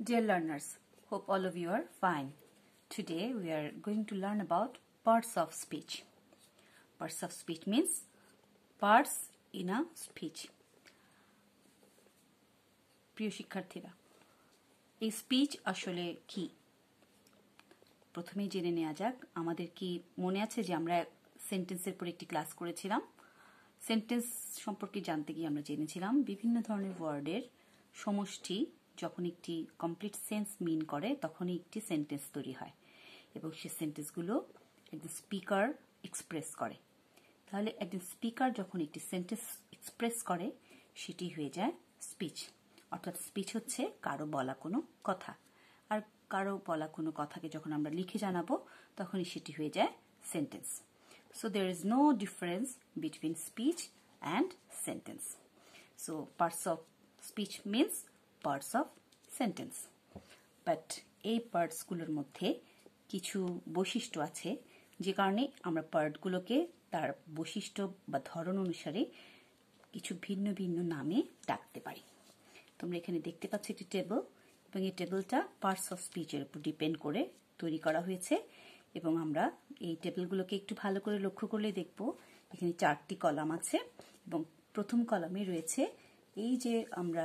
Dear learners, hope all of you are fine. Today we are going to learn about parts of speech. Parts of speech means parts in a speech. প্রিয় শিক্ষার্থীরা এই speech আসলে কি প্রথমেই জেনে নেওয়া যাক আমাদের কি মনে আছে যে আমরা সেন্টেন্সের পর একটি ক্লাস করেছিলাম সেন্টেন্স সম্পর্কে জানতে গিয়ে আমরা জেনেছিলাম বিভিন্ন ধরনের ওয়ার্ডের সমষ্টি যখন একটি কমপ্লিট সেন্স মিন করে, তখনই একটি সেন্টেন্স তৈরি হয়। এবং সে সেন্টেন্সগুলো একজন স্পিকার এক্সপ্রেস করে। তাহলে একজন স্পিকার যখন একটি সেন্টেন্স এক্সপ্রেস করে, সেটি হয়ে যায় স্পিচ অর্থাৎ স্পিচ হচ্ছে কারও বলা কোনো কথা। আর কারও বলা কোনো কথাকে যখন আমরা লিখে জানাব, তখনই সেটি হয়ে যায় sentence so there is no difference between speech and sentence so parts of speech means parts of sentence. But এই পার্টসগুলোর মধ্যে কিছু বৈশিষ্ট্য আছে, যে কারণে আমরা পার্টগুলোকে তার বৈশিষ্ট্য বা ধরন অনুসারে কিছু ভিন্ন ভিন্ন নামে ডাকতে পারি তোমরা এখানে দেখতে পাচ্ছ একটি টেবিল এবং এই টেবিলটা পার্টস অফ স্পিচের উপর ডিপেন্ড করে তৈরি করা হয়েছে, এবং আমরা এই টেবিলগুলোকে একটু ভালো করে লক্ষ্য করলে দেখব, এখানে চারটি কলাম আছে, এবং প্রথম কলামে রয়েছে এই যে আমরা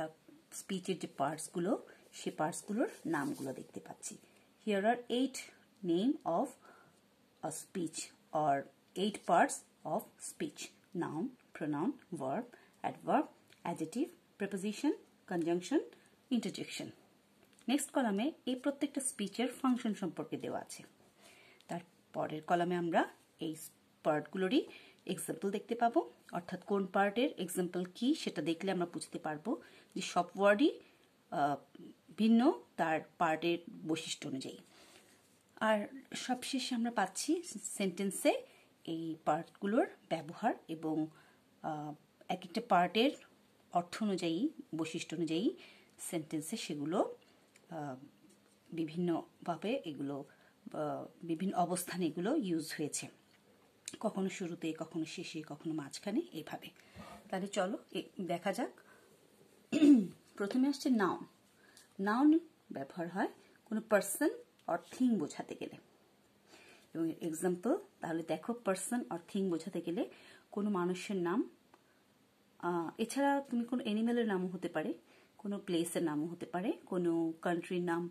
স্পিচের যে পার্টসগুলো সে পার্টসগুলোর নামগুলো দেখতে পাচ্ছি। Here are eight name of a speech or eight parts of speech, noun, pronoun, verb, adverb, adjective, preposition, conjunction, interjection next কলামে এই প্রত্যেকটা স্পিচের ফাংশন সম্পর্কে দেওয়া আছে। তার পরের কলামে আমরা এই পার্টগুলোরই এক্সাম্পল দেখতে পাবো। অর্থাৎ কোন পার্টের এক্সাম্পল কি সেটা দেখলে আমরা বুঝতে পারব যে সব ওয়ার্ডই ভিন্ন তার পার্টের বৈশিষ্ট্য অনুযায়ী। আর সবশেষে আমরা পাচ্ছি সেন্টেন্সে এই পার্টগুলোর ব্যবহার এবং এক একটা পার্টের অর্থ অনুযায়ী, বৈশিষ্ট্য অনুযায়ী সেন্টেন্সে সেগুলো বিভিন্নভাবে এগুলো বিভিন্ন অবস্থানে এগুলো ইউজ হয়েছে। কখনো শুরুতে, কখনো শেষে, কখনো মাঝখানে, এভাবে। তাহলে চলো দেখা যাক। প্রথমে আসছে নাউন নাউন ব্যবহার হয় কোনো পার্সন অর থিং বোঝাতে গেলে। এবং এক্সাম্পল তাহলে দেখো পার্সন অর থিং বোঝাতে গেলে কোনো মানুষের নাম এছাড়া তুমি কোনো অ্যানিমেলের নামও হতে পারে, কোনো প্লেসের নামও হতে পারে, কোনো কান্ট্রির নাম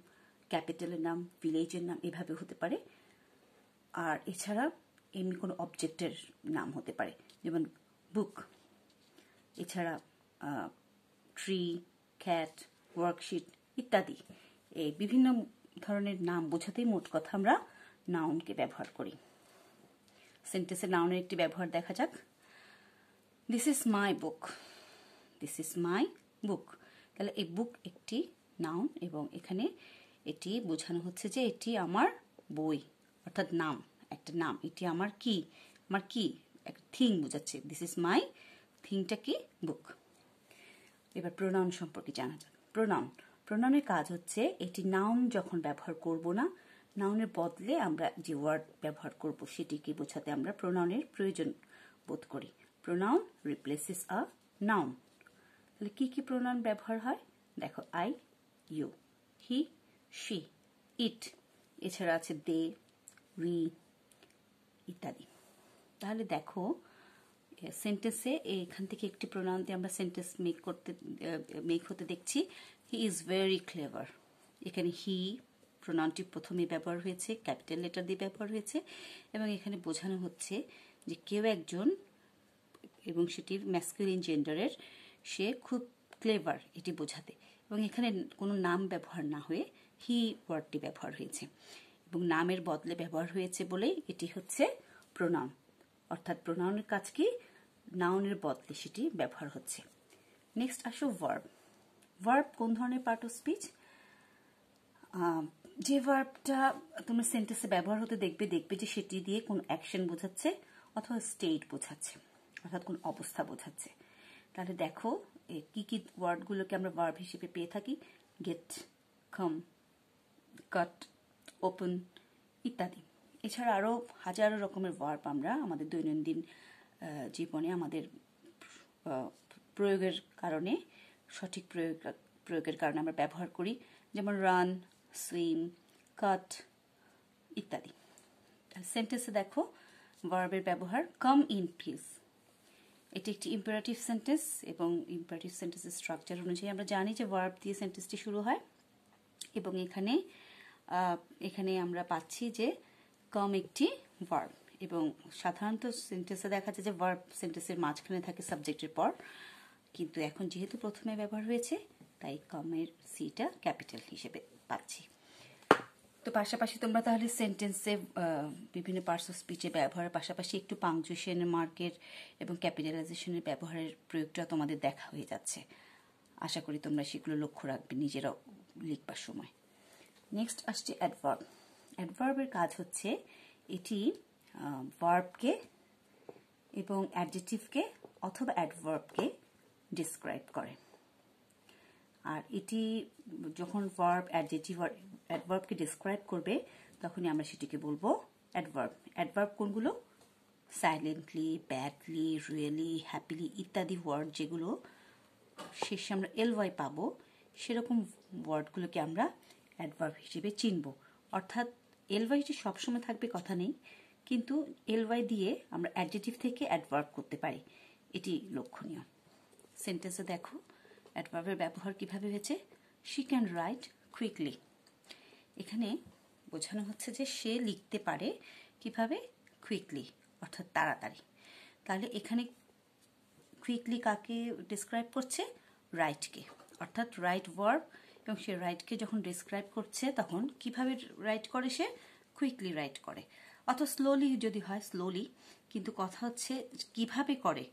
ক্যাপিটালের নাম ভিলেজের নাম, এভাবে হতে পারে। আর এছাড়া এমনি কোনো অবজেক্টের নাম হতে পারে। যেমন বুক এছাড়া ট্রি ক্যাট ওয়ার্কশিট ইত্যাদি। এই বিভিন্ন ধরনের নাম বোঝাতেই মোট কথা আমরা নাউনকে ব্যবহার করি। সেন্টেন্সে নাউনের একটি ব্যবহার দেখা যাক। This is my book this is my book তাহলে এই বুক একটি নাউন এবং এখানে এটি বোঝানো হচ্ছে যে এটি আমার বই, অর্থাৎ নাম। একটা নাম, এটি আমার কি? আমার কি? একটা থিং বোঝাচ্ছে। দিস ইজ মাই থিংটা কি? বুক এবার প্রোনাউন সম্পর্কে জানা যাক। প্রোনাউন প্রোনাউনের কাজ হচ্ছে, এটি নাউন যখন ব্যবহার করব না নাউনের বদলে আমরা যে ওয়ার্ড ব্যবহার করব, সেটিকে বোঝাতে আমরা প্রোনাউনের প্রয়োজন বোধ করি। প্রোনাউন রিপ্লেসিস আ নাউন তাহলে কি কি প্রোনাউন ব্যবহার হয়? দেখো I you he she it এছাড়া আছে দে উই ইত্যাদি। তাহলে দেখো সেন্টেন্সে এখান থেকে একটি প্রোনাউন দিয়ে আমরা সেন্টেন্স মেক করতে মেক হতে দেখছি। হি ইজ ভেরি ক্লেভার এখানে হি প্রোনাউনটি প্রথমে ব্যবহার হয়েছে ক্যাপিটাল লেটার দিয়ে ব্যবহার হয়েছে এবং এখানে বোঝানো হচ্ছে যে কেউ একজন এবং সেটি ম্যাসকুলিন জেন্ডারের সে খুব ক্লেভার এটি বোঝাতে। এবং এখানে কোনো নাম ব্যবহার না হয়ে হি ওয়ার্ডটি ব্যবহার হয়েছে। এবং নামের বদলে ব্যবহার হয়েছে বলেই এটি হচ্ছে প্রোনাউন অর্থাৎ প্রোনাউনের কাজ কি? নাউনের বদলে সেটি ব্যবহার হচ্ছে। নেক্সট আসো ভার্ব ভার্ব কোন ধরনের পার্ট অফ স্পিচ যে ভার্বটা তোমরা সেন্টেন্সে ব্যবহার হতে দেখবে দেখবে যে সেটি দিয়ে কোন অ্যাকশন বোঝাচ্ছে অথবা স্টেট বোঝাচ্ছে, অর্থাৎ কোন অবস্থা বোঝাচ্ছে। তাহলে দেখো কি কি ওয়ার্ডগুলোকে আমরা ভার্ব হিসেবে পেয়ে থাকি? গেট কাম কাট ওপেন ইত্যাদি। এছাড়া আরও হাজারো রকমের ভার্ব আমরা আমাদের দৈনন্দিন জীবনে আমাদের প্রয়োগের কারণে, সঠিক প্রয়োগ, প্রয়োগের কারণে আমরা ব্যবহার করি। যেমন রান সুইম কাট ইত্যাদি। সেন্টেন্সে দেখো ভার্বের ব্যবহার কাম ইন প্লিজ এটি একটি ইম্পারেটিভ সেন্টেন্স এবং ইম্পারেটিভ সেন্টেন্সের স্ট্রাকচার অনুযায়ী আমরা জানি যে ভার্ব দিয়ে সেন্টেন্সটি শুরু হয় এবং এখানে এখানে আমরা পাচ্ছি যে কম একটি ভার্ব এবং সাধারণত সেন্টেন্সে দেখা যায় যে ভার্ব সেন্টেন্সের মাঝখানে থাকে সাবজেক্টের পর। কিন্তু এখন যেহেতু প্রথমে ব্যবহার হয়েছে, তাই কমের সিটা ক্যাপিটাল হিসেবে পাচ্ছি। তো পাশাপাশি তোমরা তাহলে সেন্টেন্সে বিভিন্ন পার্টস অফ স্পিচে ব্যবহারের পাশাপাশি একটু পাংচুয়েশন মার্কের এবং ক্যাপিটালাইজেশনের ব্যবহারের প্রয়োগটা তোমাদের দেখা হয়ে যাচ্ছে। আশা করি তোমরা সেগুলো লক্ষ্য রাখবে নিজেরাও লিখবার সময়। নেক্সট আসছে অ্যাডভার্ব অ্যাডভার্বের কাজ হচ্ছে এটি ভার্বকে এবং অ্যাডজেটিভকে অথবা অ্যাডভার্বকে ডিসক্রাইব করে। আর এটি যখন ভার্ব অ্যাডজেটিভ অ্যাডভার্বকে ডিসক্রাইব করবে, তখনই আমরা সেটিকে বলব অ্যাডভার্ব অ্যাডভার্ব কোনগুলো? সাইলেন্টলি ব্যাডলি রিয়েলি হ্যাপিলি ইত্যাদি ওয়ার্ড যেগুলো শেষে আমরা এল ওয়াই পাবো, সেরকম ওয়ার্ডগুলোকে আমরা অ্যাডভার্ব হিসেবে চিনব। অর্থাৎ এল ওয়াই যে সবসময় থাকবে কথা নেই, কিন্তু এল ওয়াই দিয়ে আমরা অ্যাডজেটিভ থেকে অ্যাডভার্ব করতে পারি। এটি লক্ষণীয়। সেন্টেন্সে দেখো অ্যাডভার্বের ব্যবহার কীভাবে হয়েছে? শি ক্যান রাইট কুইকলি এখানে বোঝানো হচ্ছে যে সে লিখতে পারে কীভাবে? কুইকলি অর্থাৎ তাড়াতাড়ি। তাহলে এখানে কুইকলি কাকে ডিসক্রাইব করছে? রাইটকে অর্থাৎ রাইট ওয়ার্ব এবং সে রাইটকে যখন ডিসক্রাইব করছে, তখন কীভাবে রাইট করে সে? কুইকলি রাইট করে। অত স্লোলি যদি হয় স্লোলি কিন্তু কথা হচ্ছে কীভাবে করে?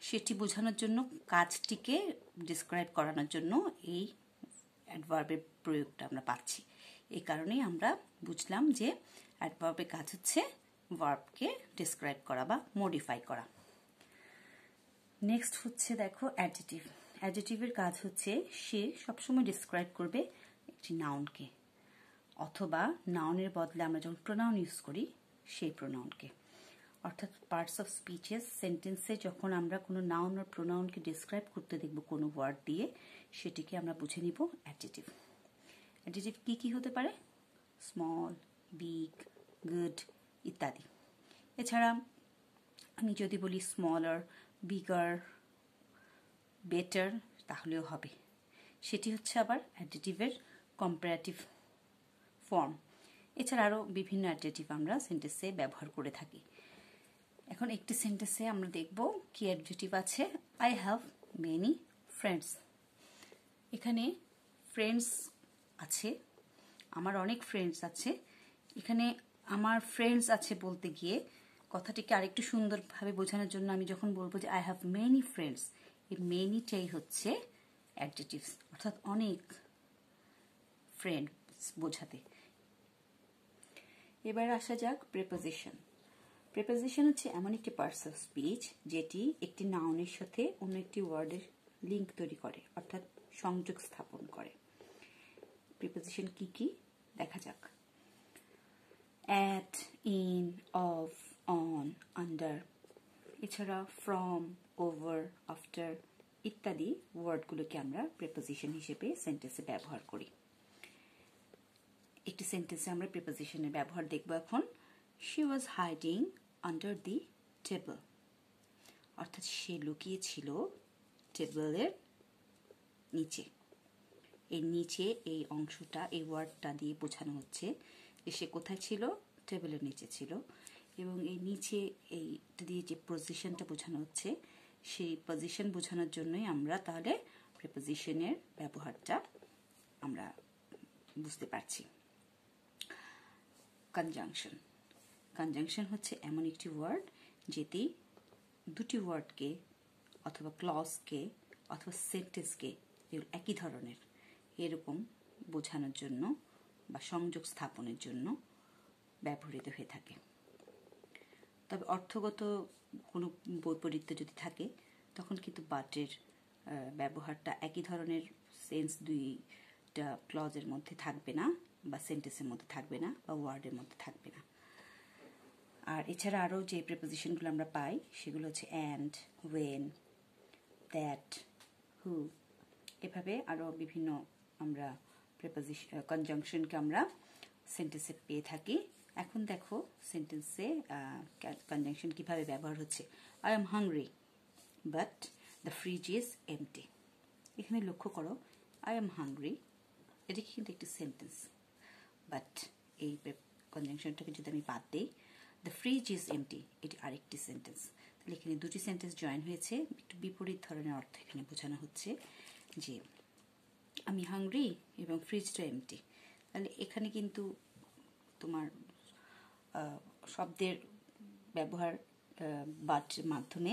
সেটি বোঝানোর জন্য, কাজটিকে ডিসক্রাইব করানোর জন্য এই অ্যাডভার্বের প্রয়োগটা আমরা পাচ্ছি। এই কারণেই আমরা বুঝলাম যে অ্যাডভার্বের কাজ হচ্ছে ভার্বকে ডিসক্রাইব করা বা মডিফাই করা। নেক্সট হচ্ছে, দেখো অ্যাডজেটিভ অ্যাডজেটিভের কাজ হচ্ছে সে সবসময় ডিসক্রাইব করবে একটি নাউনকে অথবা নাউনের বদলে আমরা যখন প্রোনাউন ইউজ করি, সেই প্রোনাউনকে অর্থাৎ পার্টস অফ স্পিচেস সেন্টেন্সে যখন আমরা কোনো নাউন আর প্রোনাউনকে ডিসক্রাইব করতে দেখব কোনো ওয়ার্ড দিয়ে, সেটিকে আমরা বুঝে নিব অ্যাডজেটিভ অ্যাডজেটিভ কী কী হতে পারে? স্মল বিগ গুড ইত্যাদি। এছাড়া আমি যদি বলি স্মলার বিগার বেটার তাহলেও হবে। সেটি হচ্ছে আবার অ্যাডজেটিভের কম্পারেটিভ ফর্ম এছাড়া আরও বিভিন্ন অ্যাডজেটিভ আমরা সেন্টেন্সে ব্যবহার করে থাকি। এখন একটি সেন্টেন্সে আমরা দেখব কি অ্যাডজেটিভ আছে। আই হ্যাভ মেনি ফ্রেন্ডস এখানে ফ্রেন্ডস আছে, আমার অনেক ফ্রেন্ডস আছে। এখানে আমার ফ্রেন্ডস আছে বলতে গিয়ে কথাটিকে আরেকটু সুন্দরভাবে বোঝানোর জন্য আমি যখন বলব যে আই হ্যাভ মেনি ফ্রেন্ডস এই মেনিটাই হচ্ছে অ্যাডজেটিভস অর্থাৎ অনেক ফ্রেন্ড বোঝাতে। এবার আসা যাক প্রেপোজিশন প্রেপোজিশন হচ্ছে এমন একটি পার্টস অফ স্পিচ যেটি একটি নাউনের সাথে অন্য একটি ওয়ার্ডের লিঙ্ক তৈরি করে, অর্থাৎ সংযোগ স্থাপন করে। প্রিপোজিশন কি কি? দেখা যাক। At in of on under এছাড়া ফ্রম ওভার আফটার ইত্যাদি ওয়ার্ডগুলোকে আমরা প্রেপোজিশন হিসেবে সেন্টেন্সে ব্যবহার করি। একটি সেন্টেন্সে আমরা প্রিপোজিশনের ব্যবহার দেখব এখন। She was hiding under the table অর্থাৎ সে লুকিয়েছিল টেবলের নিচে। এর নিচে এই অংশটা, এই ওয়ার্ডটা দিয়ে বোঝানো হচ্ছে যে সে কোথায় ছিল? টেবিলের নিচে ছিল। এবং এই নিচে এইটা দিয়ে যে পজিশনটা বোঝানো হচ্ছে সেই পজিশন বোঝানোর জন্যই আমরা তাহলে প্রিপোজিশনের ব্যবহারটা আমরা বুঝতে পারছি। কনজাংশন কনজাংশন হচ্ছে এমন একটি ওয়ার্ড যেটি দুটি ওয়ার্ডকে অথবা ক্লজকে অথবা সেন্টেন্সকে একই ধরনের এরকম বোঝানোর জন্য বা সংযোগ স্থাপনের জন্য ব্যবহৃত হয়ে থাকে। তবে অর্থগত কোনো বৈপরীত্য যদি থাকে, তখন কিন্তু বাটের ব্যবহারটা একই ধরনের সেন্স দুইটা ক্লজের মধ্যে থাকবে না বা সেন্টেন্সের মধ্যে থাকবে না বা ওয়ার্ডের মধ্যে থাকবে না। আর এছাড়া আরও যে প্রিপোজিশনগুলো আমরা পাই, সেগুলো হচ্ছে অ্যান্ড ওয়েন দ্যাট হু এভাবে আরও বিভিন্ন আমরা প্রেপোজিশন কনজাংশনকে আমরা সেন্টেন্সে পেয়ে থাকি। এখন দেখো সেন্টেন্সে কনজাংশন কীভাবে ব্যবহার হচ্ছে। I am hungry but the fridge is empty এখানে লক্ষ্য করো আই এম হাংরি এটা কিন্তু একটি সেন্টেন্স বাট এই কনজাংশনটাকে যদি আমি বাদ দিই দ্য ফ্রিজ ইজ এমটি এটি আরেকটি সেন্টেন্স তাহলে এখানে দুটি সেন্টেন্স জয়েন হয়েছে, একটু বিপরীত ধরনের অর্থ এখানে বোঝানো হচ্ছে, যে আমি হাংরি এবং ফ্রিজটা এমটি তাহলে এখানে কিন্তু তোমার শব্দের ব্যবহার বাট মাধ্যমে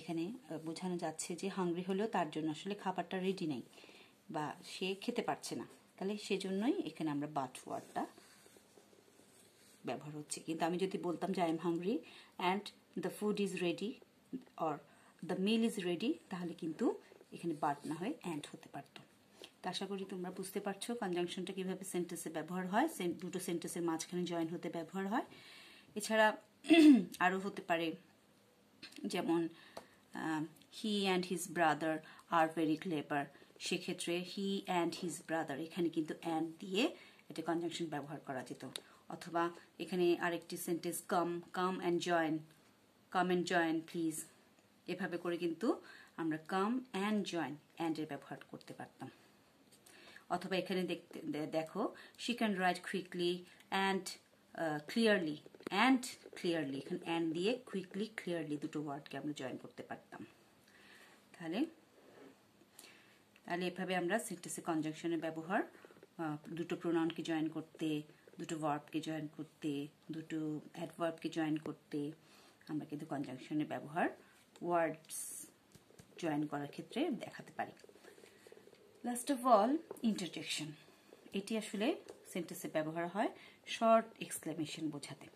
এখানে বোঝানো যাচ্ছে যে হাংরি হলেও তার জন্য আসলে খাবারটা রেডি নেই বা সে খেতে পারছে না। তাহলে সেজন্যই এখানে আমরা বাট ওয়ার্ডটা ব্যবহার হচ্ছে। কিন্তু আমি যদি বলতাম যে I am hungry and the food is ready or the meal is ready তাহলে কিন্তু এখানে বাট না হয়ে অ্যান্ড হতে পারত। তো আশা করি তোমরা বুঝতে পারছ কনজাংশনটা কীভাবে সেন্টেন্সে ব্যবহার হয়। দুটো সেন্টেন্সের মাঝখানে জয়েন হতে ব্যবহার হয়। এছাড়া আরও হতে পারে, যেমন he and his brother are very clever সেক্ষেত্রে হি অ্যান্ড হিজ ব্রাদার এখানে কিন্তু অ্যান্ড দিয়ে এটা কনজাংশন ব্যবহার করা যেত। অথবা এখানে আরেকটি sentence come come and join come and join please এভাবে করে কিন্তু আমরা কাম অ্যান্ড জয়েন অ্যান্ডের ব্যবহার করতে পারতাম। অথবা এখানে দেখতে দেখো she can write quickly and clearly and clearly এখানে অ্যান্ড দিয়ে কুইকলি ক্লিয়ারলি দুটো ওয়ার্ডকে আমরা জয়েন করতে পারতাম। তাহলে তাহলে এভাবে আমরা সেন্টেন্সে কনজাংশনের ব্যবহার দুটো প্রোনাউনকে জয়েন করতে, দুটো ভার্বকে জয়েন করতে, দুটো অ্যাডভার্বকে জয়েন করতে, আমরা কিন্তু কনজাংশনের ব্যবহার ওয়ার্ডস জয়েন করার ক্ষেত্রে দেখাতে পারি। লাস্ট অফ অল ইন্টারজেকশন এটি আসলে সেন্টেন্সে ব্যবহার হয় শর্ট এক্সক্লেমেশন বোঝাতে।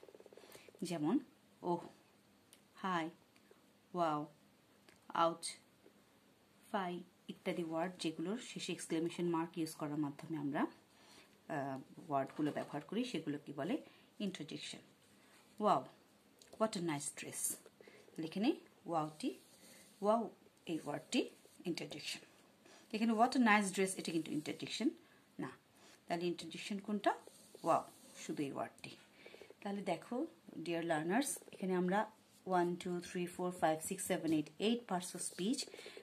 যেমন, ওহ, হাই, ওয়াও আউট ফাই ইত্যাদি ওয়ার্ড যেগুলোর শেষে এক্সক্লেমেশন মার্ক ইউজ করার মাধ্যমে আমরা ওয়ার্ডগুলো ব্যবহার করি, সেগুলো কি বলে? Interjection wow what a nice dress এখানে ওয়াওটি ওয়াও এই ওয়ার্ডটি ইন্ট্রোজেকশন এখানে হোয়াট নাইস ড্রেস এটা কিন্তু ইন্টারডিকশন না। তাহলে ইন্টারডিকশন কোনটা? ওয়াও শুধু এই ওয়ার্ডটি তাহলে দেখো ডিয়ার লার্নার্স এখানে আমরা one two three four five six seven eight eight parts of speech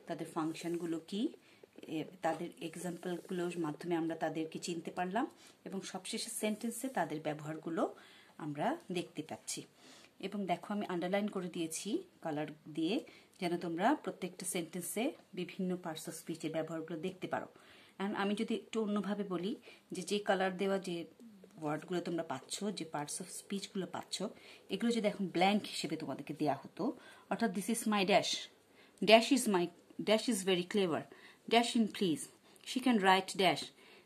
তাদের ফাংশনগুলো কি তাদের এক্সাম্পলগুলোর মাধ্যমে আমরা তাদেরকে চিনতে পারলাম, এবং সবশেষে সেন্টেন্সে তাদের ব্যবহারগুলো আমরা দেখতে পাচ্ছি। এবং দেখো আমি আন্ডারলাইন করে দিয়েছি কালার দিয়ে যেন তোমরা প্রত্যেকটা সেন্টেন্সে বিভিন্ন পার্টস অফ স্পিচের ব্যবহারগুলো দেখতে পারো। অ্যান্ড আমি যদি একটু অন্যভাবে বলি যে যে কালার দেওয়া যে ওয়ার্ডগুলো তোমরা পাচ্ছ, যে পার্টস অফ স্পিচগুলো পাচ্ছ, এগুলো যদি এখন ব্ল্যাঙ্ক হিসেবে তোমাদেরকে দেওয়া হতো, অর্থাৎ this is my dash dash is my dash is very clever dash in please she can write dash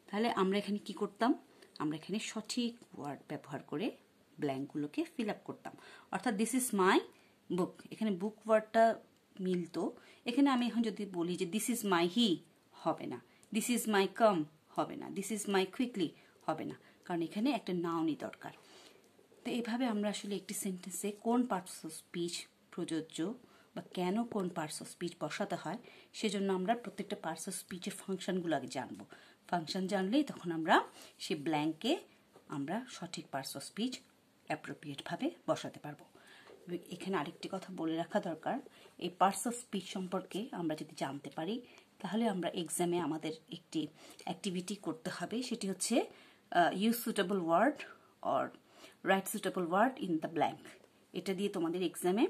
তাহলে আমরা এখানে কি করতাম? আমরা এখানে সঠিক ওয়ার্ড ব্যবহার করে ব্ল্যাঙ্কগুলোকে ফিল আপ করতাম। অর্থাৎ দিস ইজ মাই বুক এখানে বুক ওয়ার্ডটা মিলতো। এখানে আমি এখন যদি বলি যে দিস ইজ মাই হি হবে না। দিস ইজ মাই কাম হবে না। দিস ইজ মাই কুইকলি হবে না। কারণ এখানে একটা নাউনি দরকার। তো এইভাবে আমরা আসলে একটি সেন্টেন্সে কোন পার্টস অফ স্পিচ প্রযোজ্য বা কেন কোন পার্টস অফ স্পিচ বসাতে হয়, সেজন্য আমরা প্রত্যেকটা পার্টস অফ স্পিচের ফাংশনগুলো আগে জানব। ফাংশন জানলেই তখন আমরা সে ব্ল্যাঙ্কে আমরা সঠিক পার্টস অফ স্পিচ অ্যাপ্রোপ্রিয়েটভাবে বসাতে পারব। এখানে আরেকটি কথা বলে রাখা দরকার। এই পার্টস অফ স্পিচ সম্পর্কে আমরা যদি জানতে পারি, তাহলে আমরা এক্সামে আমাদের একটি অ্যাক্টিভিটি করতে হবে। সেটি হচ্ছে use suitable word or write suitable word in the blank এটা দিয়ে তোমাদের এক্সামে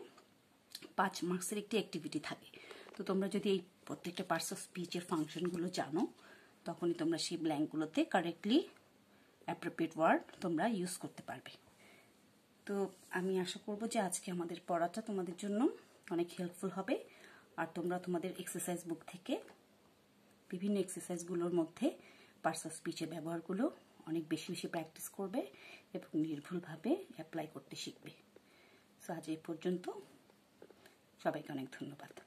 পাঁচ মার্কসের একটি অ্যাক্টিভিটি থাকে। তো তোমরা যদি এই প্রত্যেকটা পার্টস অফ স্পিচের ফাংশনগুলো জানো, তখনই তোমরা সেই ব্ল্যাঙ্কগুলোতে কারেক্টলি অ্যাপ্রোপ্রিয়েট ওয়ার্ড তোমরা ইউজ করতে পারবে। তো আমি আশা করব যে আজকে আমাদের পড়াটা তোমাদের জন্য অনেক হেল্পফুল হবে। আর তোমরা তোমাদের এক্সারসাইজ বুক থেকে বিভিন্ন এক্সারসাইজগুলোর মধ্যে পার্স অফ স্পিচের ব্যবহারগুলো অনেক বেশি বেশি প্র্যাকটিস করবে এবং নির্ভুলভাবে অ্যাপ্লাই করতে শিখবে। সো আজ এই পর্যন্ত সবাইকে অনেক ধন্যবাদ।